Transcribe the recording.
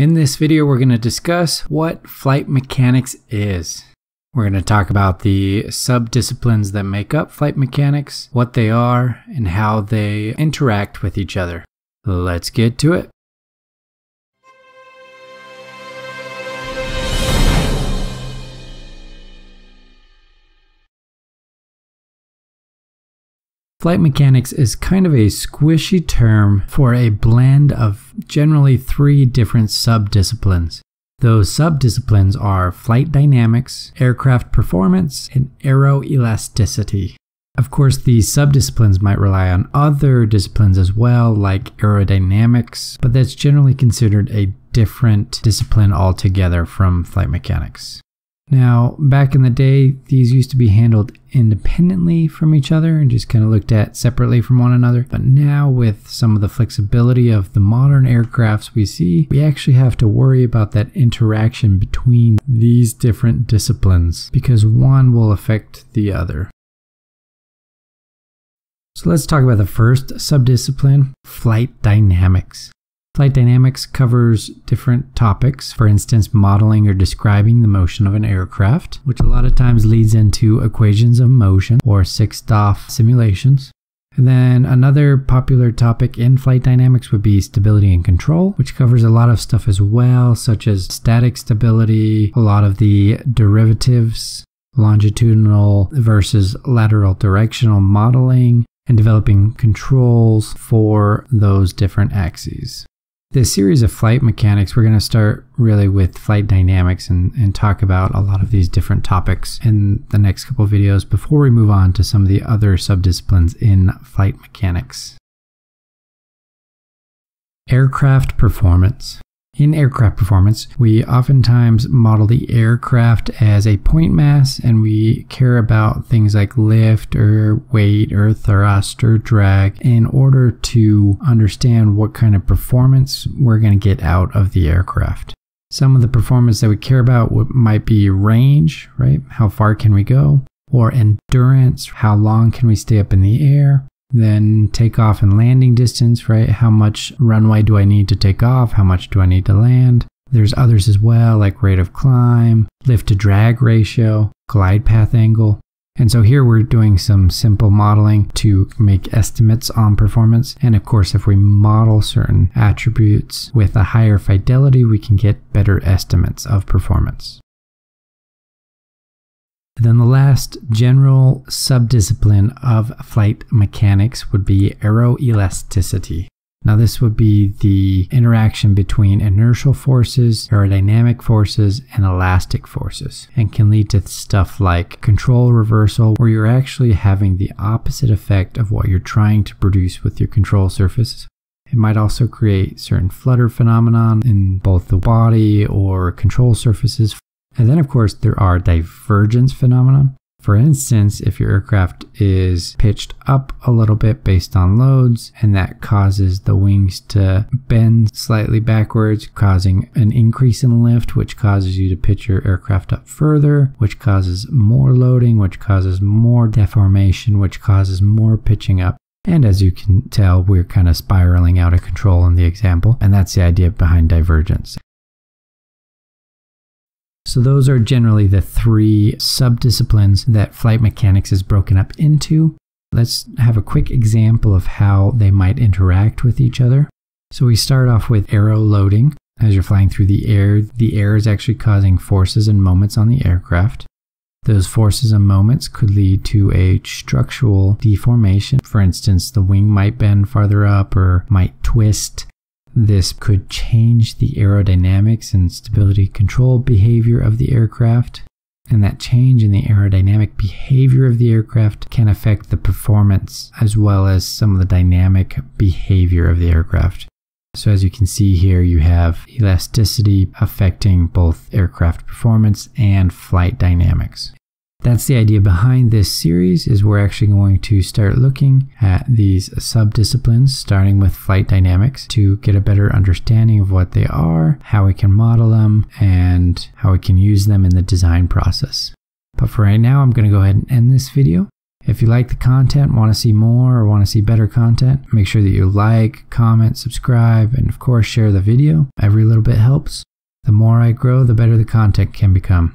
In this video, we're going to discuss what flight mechanics is. We're going to talk about the subdisciplines that make up flight mechanics, what they are, and how they interact with each other. Let's get to it. Flight mechanics is kind of a squishy term for a blend of generally three different subdisciplines. Those subdisciplines are flight dynamics, aircraft performance, and aeroelasticity. Of course, these subdisciplines might rely on other disciplines as well, like aerodynamics, but that's generally considered a different discipline altogether from flight mechanics. Now, back in the day, these used to be handled independently from each other and just kind of looked at separately from one another. But now, with some of the flexibility of the modern aircrafts we see, we actually have to worry about that interaction between these different disciplines because one will affect the other. So let's talk about the first subdiscipline, flight dynamics. Flight dynamics covers different topics, for instance, modeling or describing the motion of an aircraft, which a lot of times leads into equations of motion or 6DOF simulations. And then another popular topic in flight dynamics would be stability and control, which covers a lot of stuff as well, such as static stability, a lot of the derivatives, longitudinal versus lateral directional modeling, and developing controls for those different axes. This series of flight mechanics, we're going to start really with flight dynamics and, and talk about a lot of these different topics in the next couple videos before we move on to some of the other subdisciplines in flight mechanics. Aircraft performance. In aircraft performance, we oftentimes model the aircraft as a point mass and we care about things like lift or weight or thrust or drag in order to understand what kind of performance we're going to get out of the aircraft. Some of the performance that we care about might be range, right? How far can we go? Or endurance, how long can we stay up in the air? Then takeoff and landing distance, right? How much runway do I need to take off? How much do I need to land? There's others as well, like rate of climb, lift to drag ratio, glide path angle. And so here we're doing some simple modeling to make estimates on performance. And of course, if we model certain attributes with a higher fidelity, we can get better estimates of performance. Then the last general subdiscipline of flight mechanics would be aeroelasticity. Now, this would be the interaction between inertial forces, aerodynamic forces, and elastic forces, and can lead to stuff like control reversal, where you're actually having the opposite effect of what you're trying to produce with your control surface. It might also create certain flutter phenomenon in both the body or control surfaces and then, of course, there are divergence phenomena. For instance, if your aircraft is pitched up a little bit based on loads, and that causes the wings to bend slightly backwards, causing an increase in lift, which causes you to pitch your aircraft up further, which causes more loading, which causes more deformation, which causes more pitching up. And as you can tell, we're kind of spiraling out of control in the example, and that's the idea behind divergence. So those are generally the three subdisciplines that flight mechanics is broken up into. Let's have a quick example of how they might interact with each other. So we start off with aero loading. As you're flying through the air, the air is actually causing forces and moments on the aircraft. Those forces and moments could lead to a structural deformation. For instance, the wing might bend farther up or might twist this could change the aerodynamics and stability control behavior of the aircraft. And that change in the aerodynamic behavior of the aircraft can affect the performance as well as some of the dynamic behavior of the aircraft. So, as you can see here, you have elasticity affecting both aircraft performance and flight dynamics. That's the idea behind this series is we're actually going to start looking at these subdisciplines starting with flight dynamics to get a better understanding of what they are, how we can model them, and how we can use them in the design process. But for right now, I'm going to go ahead and end this video. If you like the content, want to see more, or want to see better content, make sure that you like, comment, subscribe, and of course, share the video. Every little bit helps. The more I grow, the better the content can become.